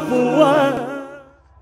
voar.